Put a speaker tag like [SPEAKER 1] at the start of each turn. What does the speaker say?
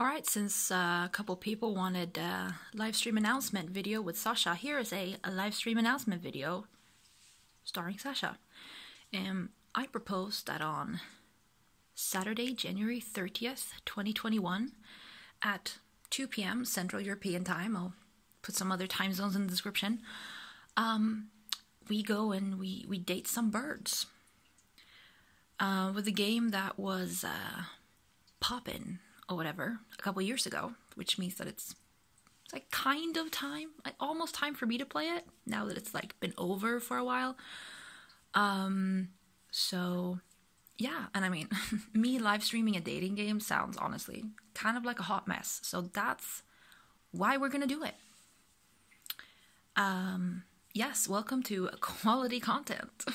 [SPEAKER 1] Alright, since uh, a couple people wanted a live stream announcement video with Sasha, here is a, a live stream announcement video starring Sasha. And I propose that on Saturday, January 30th, 2021, at 2 p.m. Central European Time, I'll put some other time zones in the description, um, we go and we, we date some birds. Uh, with a game that was uh, poppin' or whatever a couple years ago, which means that it's it's like kind of time, like almost time for me to play it now that it's like been over for a while. Um, so yeah, and I mean, me live streaming a dating game sounds honestly kind of like a hot mess. So that's why we're gonna do it. Um, yes, welcome to quality content.